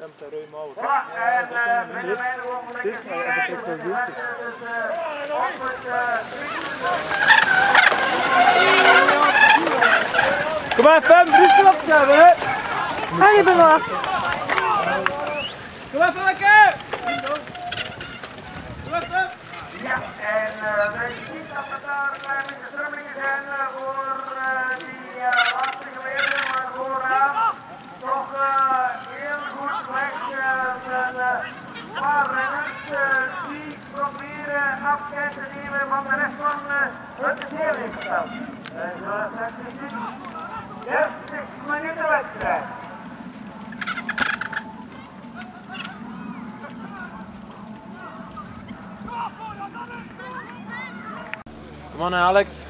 Hem zijn ruim oud. Voilà, en eh binnen mij de gewoon lekker vier rijden. Dus eh, op het eh, Kom maar, Fem, rustig op hebben, hè? Allez Benoît Kom even lekker! Kom even! Ja, en uh, wij zien dat er daar een klein beetje strummelingen zijn uh, voor uh, die uh, laatste geleden, maar vooraan toch uh, heel goed weg zijn uh, paar renners uh, die proberen afscheid te nemen van de rest van het. En zoals dat je ziet, 60 minuten wedstrijd. Kom on, Alex.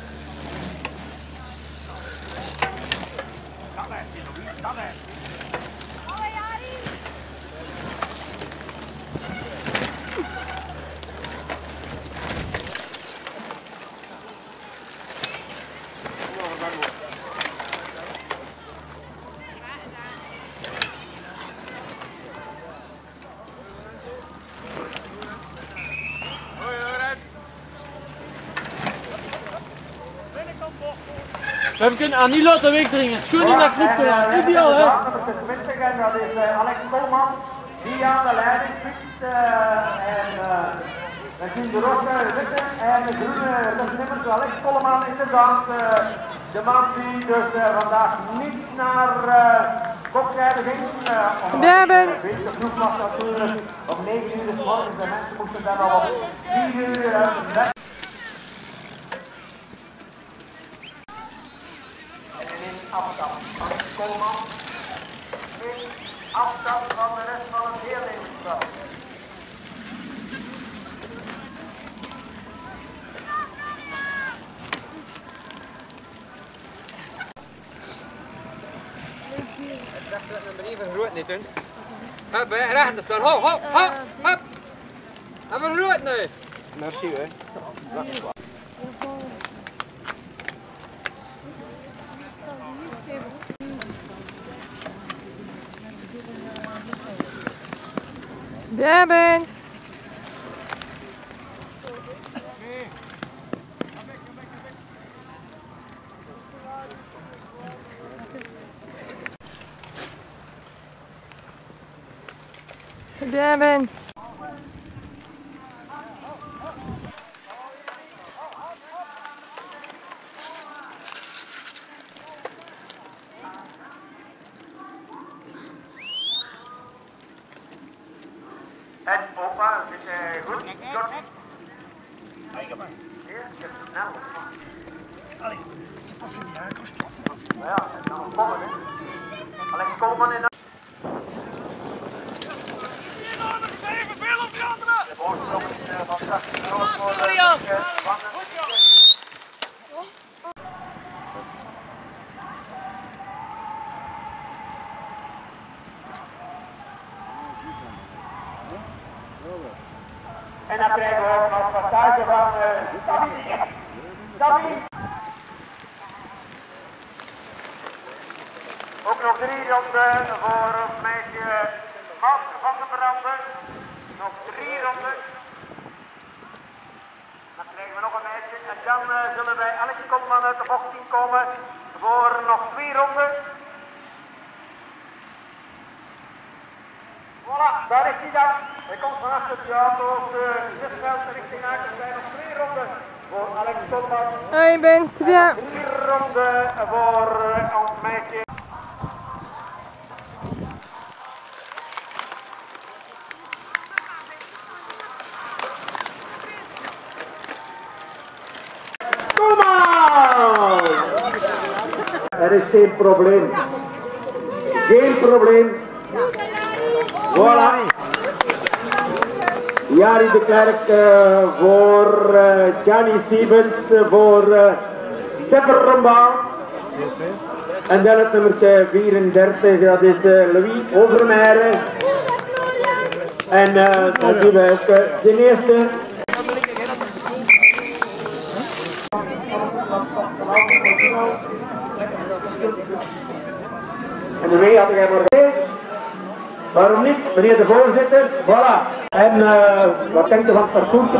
We kunnen aan niet laten wegdringen. Schoon in dat groep te laten. Ideaal, hè? Nummer 20 en dat is Alex Kolman die aan de leiding zit. Uh, en uh, we zien de rode zitten en de groene dat is nummers Alex Kolman inderdaad. Uh, de man die dus vandaag niet naar koprijden ging. Uh, Bien, Ben. De groep was natuurlijk om 9 uur morgens. De mensen moesten dan al om 4 uur uit hun bed. En in afstand van Kolman. In afstand van de rest van het deelnemersveld. Even rood niet doen. Hup, hè, recht staan. Ho, ho, ho, hup. Even rood nu. Merci, hè. Bien Ben En opa, het is uh, goed. Jordi. Eigen maar. Ja, ik heb het snel. Allee, ze passen niet uit. Nou ja, en dan komen hè. Alex Kolman in. De voorsprong is uh, fantastisch groot voor de uh, van de En dan krijgen we ook nog passage van uh, Sabine. Sabine. Ook nog drie ronden voor het meisje Master van de Branden. Nog drie ronden. Dan krijgen we nog een meisje. En dan uh, zullen wij Alex Kolman uit de bocht zien komen voor nog twee ronden. Voilà, daar is hij dan. Hij komt vanaf de auto's uh, zesveld richting uit. Er zijn nog twee ronden voor Alex Kolman. Allez Ben, c'est bien Drie ronden voor uh, ons meisje. Kom aan! Er is geen probleem. Geen probleem. Voilà. Jari de Klerk uh, voor uh, Gianni Siebens, uh, voor uh, Sepper Rombaal. En dan het nummer 34, dat is Louis Overmeijer. En dan zien we de eerste. En de mee had ik gezegd. Waarom niet, meneer de voorzitter? Voilà. En eh, wat denkt u van het parcours?